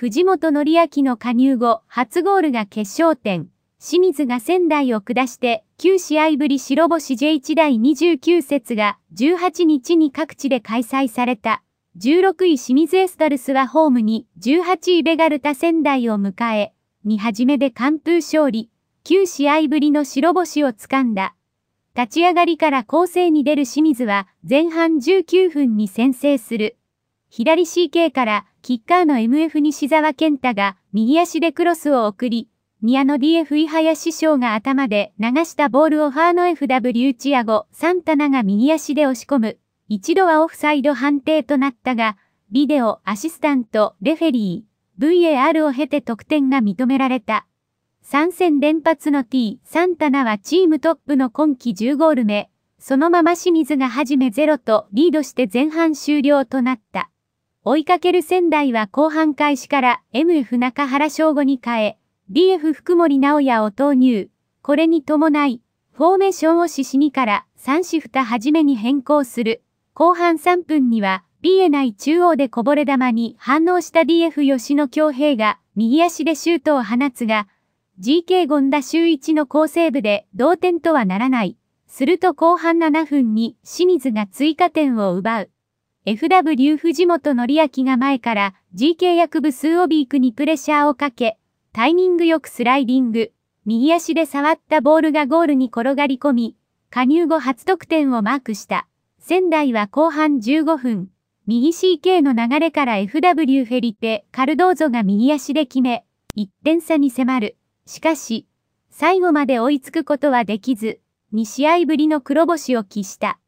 藤本則明の加入後、初ゴールが決勝点。清水が仙台を下して、9試合ぶり白星 J1 第29節が18日に各地で開催された。16位清水エスタルスはホームに18位ベガルタ仙台を迎え、2初めで完封勝利、9試合ぶりの白星をつかんだ。立ち上がりから攻勢に出る清水は前半19分に先制する。左 CK からキッカーの MF 西沢健太が右足でクロスを送り、ニアの DF 井林翔が頭で流したボールをファーの FW チアゴ、サンタナが右足で押し込む。一度はオフサイド判定となったが、ビデオ、アシスタント、レフェリー、VAR を経て得点が認められた。3戦連発の T、サンタナはチームトップの今季10ゴール目。そのまま清水が始め0とリードして前半終了となった。追いかける仙台は後半開始から MF 中原翔吾に変え、DF 福森直也を投入。これに伴い、フォーメーションを獅子2から3シフタ始めに変更する。後半3分には、ビエ内中央でこぼれ球に反応した DF 吉野京平が右足でシュートを放つが、GK 権田修一の好セーブで同点とはならない。すると後半7分に清水が追加点を奪う。FW 藤本則明が前から GK 役部数オビークにプレッシャーをかけ、タイミングよくスライディング、右足で触ったボールがゴールに転がり込み、加入後初得点をマークした。仙台は後半15分、右 CK の流れから FW フェリペ、カルドーゾが右足で決め、1点差に迫る。しかし、最後まで追いつくことはできず、2試合ぶりの黒星を喫した。